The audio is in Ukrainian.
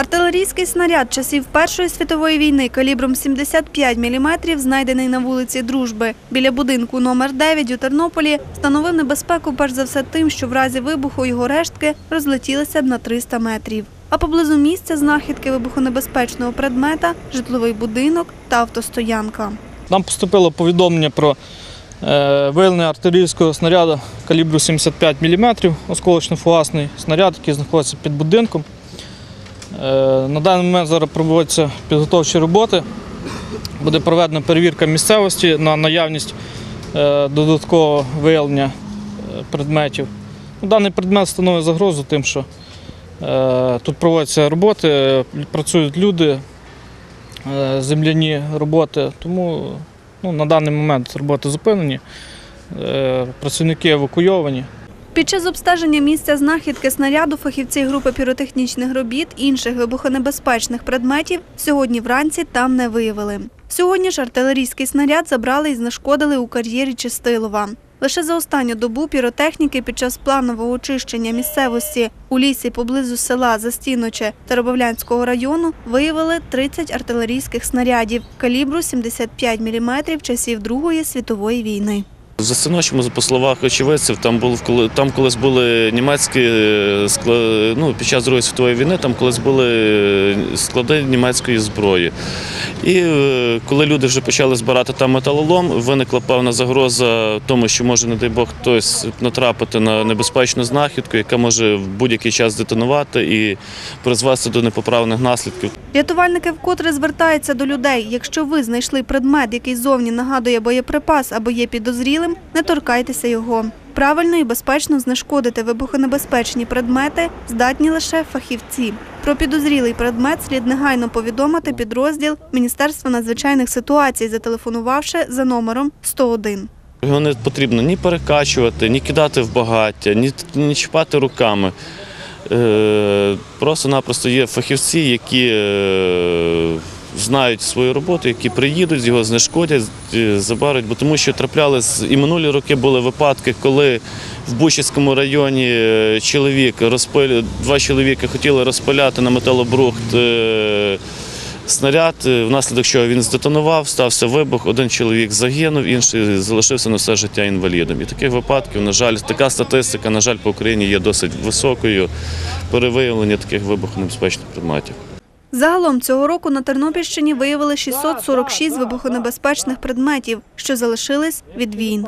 Артилерійський снаряд часів Першої світової війни калібром 75 мм, знайдений на вулиці Дружби біля будинку номер 9 у Тернополі, становив небезпеку перш за все тим, що в разі вибуху його рештки розлетілися б на 300 метрів. А поблизу місця знахідки вибухонебезпечного предмета – житловий будинок та автостоянка. Нам поступило повідомлення про е, виявлення артилерійського снаряду калібру 75 мм, осколочно-фугасний снаряд, який знаходиться під будинком. Е, на даний момент зараз проводяться підготовчі роботи. Буде проведена перевірка місцевості на наявність е, додаткового виявлення е, предметів. Ну, Даний предмет становить загрозу тим, що тут проводяться роботи, працюють люди, земляні роботи. Тому ну, на даний момент роботи зупинені, працівники евакуйовані. Під час обстеження місця знахідки снаряду фахівці групи піротехнічних робіт інших вибухонебезпечних предметів сьогодні вранці там не виявили. Сьогодні ж артилерійський снаряд забрали і знешкодили у кар'єрі Чистилова. Лише за останню добу піротехніки під час планового очищення місцевості у лісі поблизу села Застіноче Теребовлянського району виявили 30 артилерійських снарядів калібру 75 мм часів Другої світової війни. За синочому, по словах очевидців, там був там колись були німецькі е, скла- ну, під час Другої світової війни, там колись були е, склади німецької зброї. І е, коли люди вже почали збирати там металолом, виникла певна загроза тому, що може, не дай Бог, хтось натрапити на небезпечну знахідку, яка може в будь-який час детонувати і призвести до непоправних наслідків. Рятувальники вкотре звертаються до людей. Якщо ви знайшли предмет, який зовні нагадує боєприпас або є підозрілим, не торкайтеся його. Правильно і безпечно знешкодити вибухонебезпечні предмети здатні лише фахівці. Про підозрілий предмет слід негайно повідомити підрозділ Міністерства надзвичайних ситуацій, зателефонувавши за номером 101. Його не потрібно ні перекачувати, ні кидати в багаття, ні, ні чіпати руками. Е, Просто-напросто є фахівці, які е, знають свою роботу, які приїдуть, його знешкодять, е, заберуть, бо тому що траплялись і минулі роки були випадки, коли в Бучівському районі е, чоловік розпилю, два чоловіки хотіли розпиляти на металобрухт. е, Снаряд, внаслідок чого він здетонував, стався вибух, один чоловік загинув, інший залишився на все життя інвалідом. І таких випадків, на жаль, така статистика, на жаль, по Україні є досить високою перевиявлення таких вибухонебезпечних предметів. Загалом цього року на Тернопільщині виявили 646 вибухонебезпечних предметів, що залишились від війн.